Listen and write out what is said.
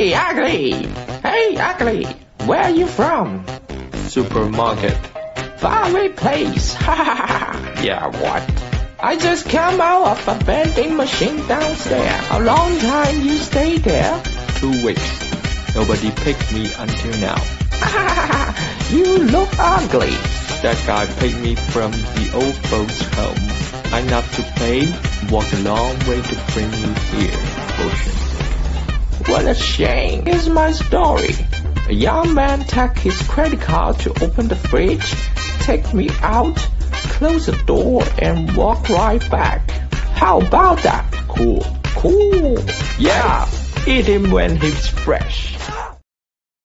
Hey, ugly! Hey, ugly! Where are you from? Supermarket. Faraway place. Ha ha ha. Yeah, what? I just come out of a vending machine downstairs. How long time you stay there? Two weeks. Nobody picked me until now. You look ugly. That guy picked me from the old folks home. I have to pay, walk a long way to bring you here, Ocean. What a shame. Here's my story. A young man took his credit card to open the fridge, take me out, close the door, and walk right back. How about that? Cool. Cool. Yeah, eat him when he's fresh.